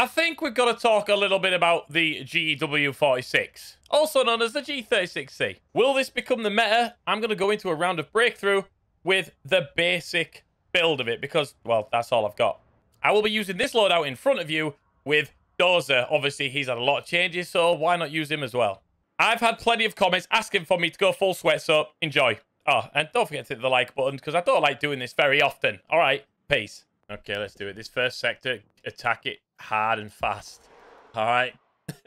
I think we've got to talk a little bit about the GEW 46, also known as the G36C. Will this become the meta? I'm going to go into a round of breakthrough with the basic build of it because, well, that's all I've got. I will be using this loadout in front of you with Dozer. Obviously, he's had a lot of changes, so why not use him as well? I've had plenty of comments asking for me to go full sweat, so enjoy. Oh, and don't forget to hit the like button because I don't like doing this very often. All right, peace. Okay, let's do it. This first sector, attack it hard and fast. All right.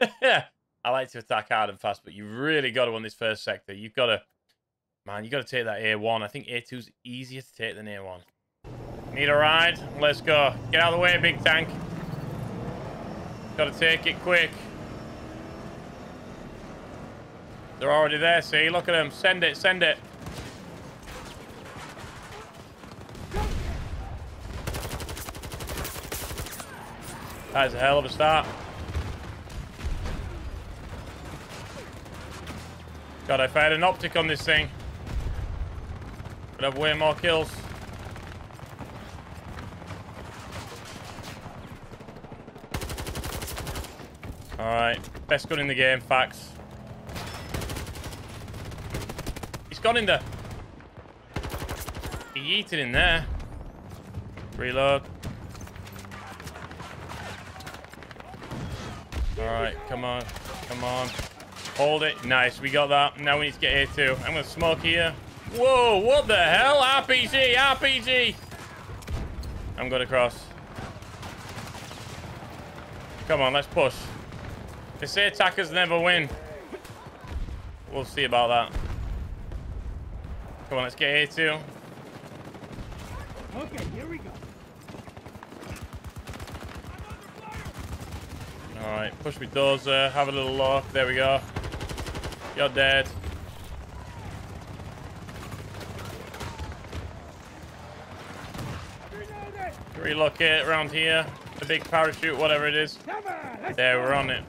I like to attack hard and fast, but you really got to on this first sector. You've got to, man, you got to take that A1. I think A2's easier to take than A1. Need a ride? Let's go. Get out of the way, big tank. Got to take it quick. They're already there, see? Look at them. Send it, send it. That's a hell of a start. God, if I had an optic on this thing, I'd have way more kills. Alright, best gun in the game, facts. He's gone in there. He yeeted in there. Reload. Alright, come on. Come on. Hold it. Nice, we got that. Now we need to get here too. I'm to smoke here. Whoa, what the hell? RPG, RPG! I'm to cross. Come on, let's push. They say attackers never win. We'll see about that. Come on, let's get here too. Okay, here we go. Alright, push me dozer, have a little look. There we go. You're dead. Relock it around here. The big parachute, whatever it is. There, we're on it.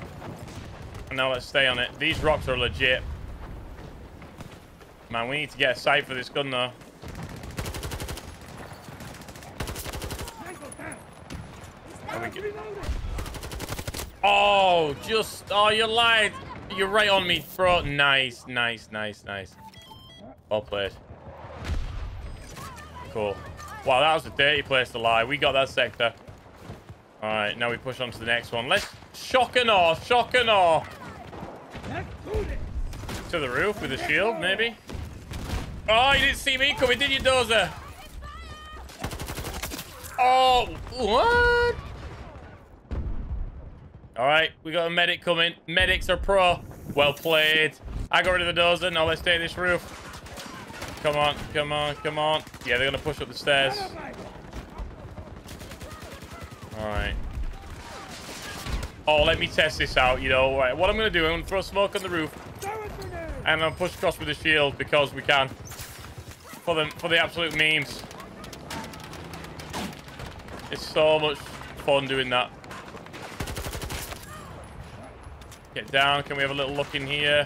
And now let's stay on it. These rocks are legit. Man, we need to get a sight for this gun, though. Oh, Oh, just... Oh, you lied. You're right on me, bro. Nice, nice, nice, nice. Oh, well played. Cool. Wow, that was a dirty place to lie. We got that sector. All right, now we push on to the next one. Let's shock and awe, shock and awe. To the roof with a shield, maybe. Oh, you didn't see me coming, did you, Dozer? Oh, what? All right, we got a medic coming. Medics are pro. Well played. I got rid of the dozer. Now let's take this roof. Come on, come on, come on. Yeah, they're going to push up the stairs. All right. Oh, let me test this out, you know. What I'm going to do, I'm going to throw smoke on the roof. And I'm push across with the shield because we can. For the, for the absolute memes. It's so much fun doing that. Get down. Can we have a little look in here?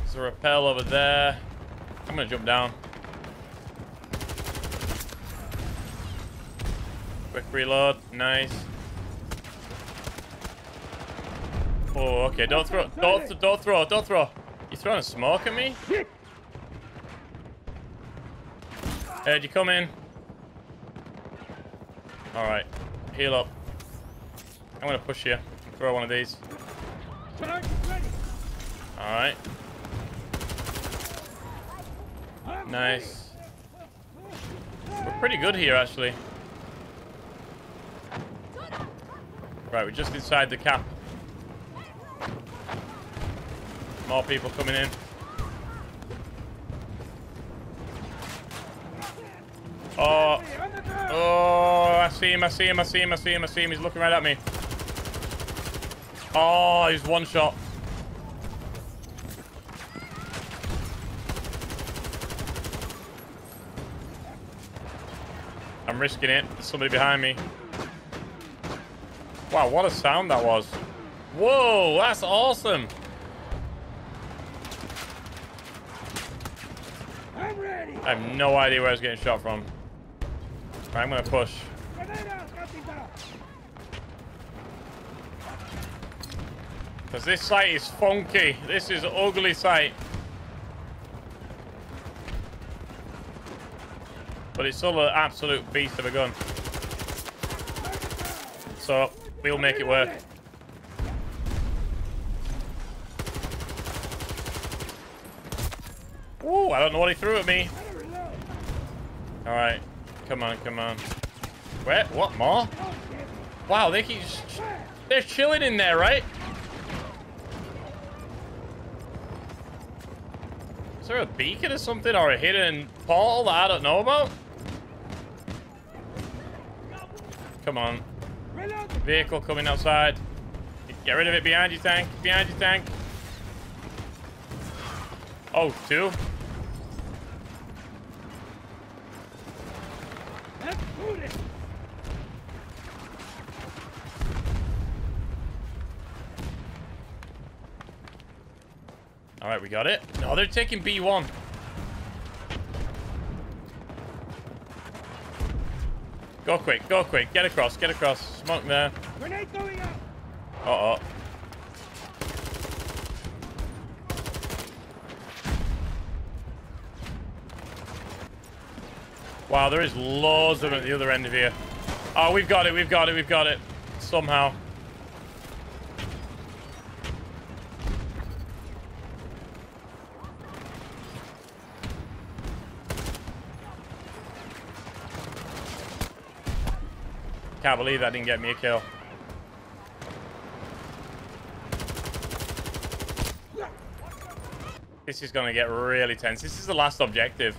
There's a rappel over there. I'm going to jump down. Quick reload. Nice. Oh, okay. Don't throw. Don't, don't throw. Don't throw. You throwing a smoke at me? Hey, you come in? Alright. Heal up. I'm gonna push you. Throw one of these. Alright. Nice. We're pretty good here, actually. Right, we're just inside the cap. More people coming in. Oh. Oh, I see him, I see him, I see him, I see him, I see him. He's looking right at me. Oh, he's one shot. I'm risking it. There's somebody behind me. Wow, what a sound that was. Whoa, that's awesome. I'm ready. I have no idea where I was getting shot from. Right, I'm gonna push. Because this sight is funky. This is an ugly sight. But it's still an absolute beast of a gun. So, we'll make it work. Ooh, I don't know what he threw at me. Alright. Come on, come on. Where? What, more? Wow, they keep... They're chilling in there, right? Is there a beacon or something? Or a hidden portal that I don't know about? Come on. Vehicle coming outside. Get rid of it behind you, tank. Behind you, tank. Oh, two? All right, we got it. No, they're taking B1. Go quick, go quick. Get across, get across. Smoke there. Grenade going up. Uh-oh. Wow, there is loads of them at the other end of here. Oh, we've got it, we've got it, we've got it. Somehow. Can't believe that didn't get me a kill. This is going to get really tense. This is the last objective.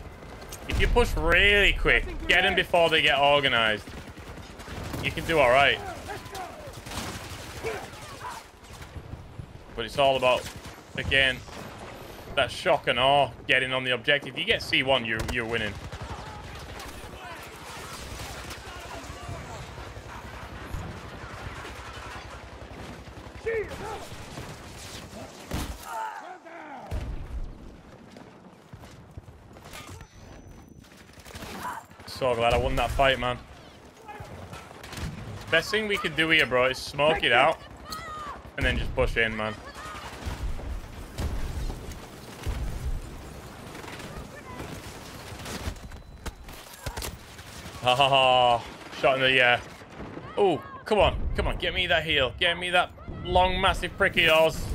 If you push really quick, get them before they get organized, you can do all right. But it's all about, again, that shock and awe getting on the objective. If you get C1, you're, you're winning. So glad I that fight, man. Best thing we could do here, bro, is smoke it out. And then just push in, man. Ha ha ha. Shot in the air. Oh, come on. Come on, get me that heal. Get me that long, massive pricky yours.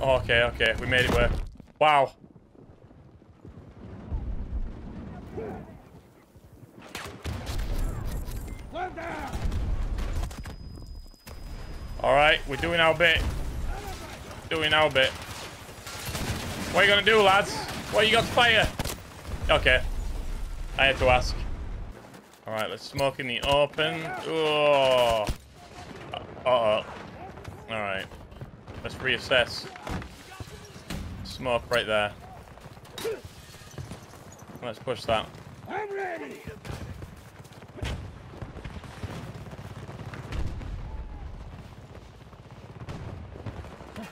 Okay, okay. We made it work. Wow. All right, we're doing our bit. Doing our bit. What are you gonna do, lads? What you got to fire? Okay. I had to ask. All right, let's smoke in the open. Oh. Uh-oh. All right. Let's reassess. Smoke right there. Let's push that. I'm ready.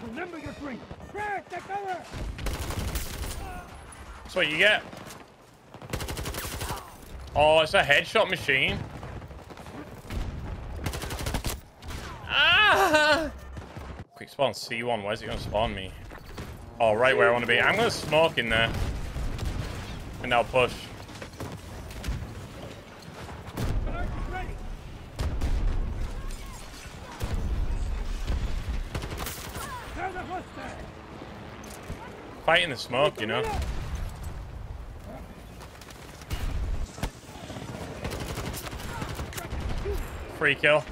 Remember your drink. The cover. That's what you get. Oh, it's a headshot machine. Ah! Quick spawn C1. Where's it to spawn me? Oh, right where I want to be. I'm going to smoke in there. And I'll push. Fight in the smoke, you know. Free kill.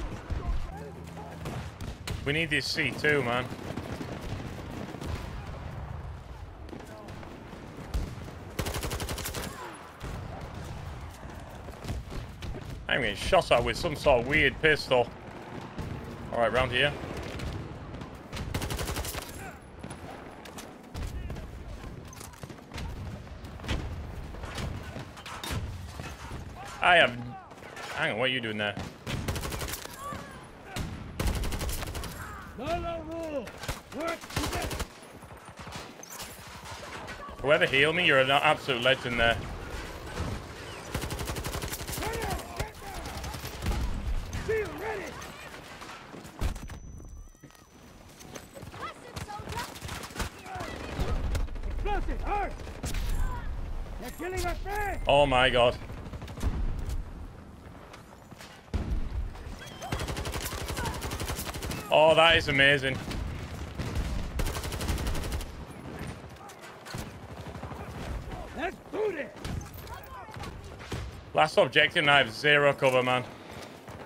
We need this C2, man. I'm getting shot at with some sort of weird pistol. Alright, round here. I have... Hang on, what are you doing there? Whoever healed me, you're an absolute legend there. Oh my god. Oh, that is amazing. Let's boot it. Last objective, and I have zero cover, man.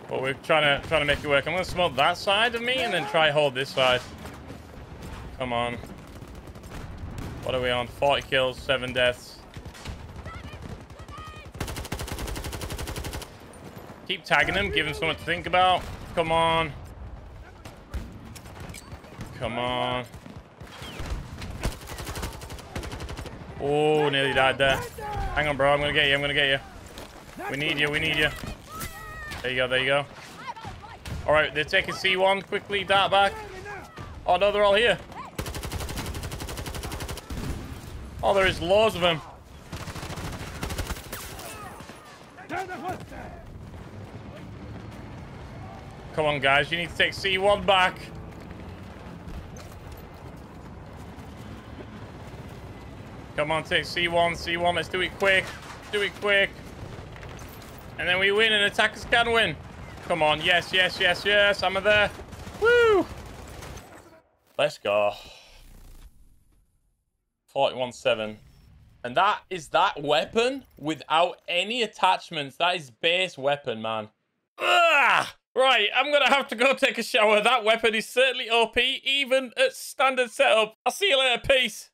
But we're trying to trying to make it work. I'm gonna smoke that side of me and then try hold this side. Come on. What are we on? 40 kills, 7 deaths. Keep tagging him, give him something to think about. Come on. Come on. Oh, nearly died there. Hang on, bro. I'm gonna get you. I'm gonna get you. We need you. We need you. There you go. There you go. All right, they're taking C1 quickly. Dart back. Oh no, they're all here. Oh, there is loads of them. Come on, guys. You need to take C1 back. Come on, take C1, C1. Let's do it quick. Do it quick. And then we win, and attackers can win. Come on. Yes, yes, yes, yes. I'm there. Woo! Let's go. 41-7. And that is that weapon without any attachments. That is base weapon, man. Ugh! Right, I'm gonna have to go take a shower. That weapon is certainly OP, even at standard setup. I'll see you later. Peace.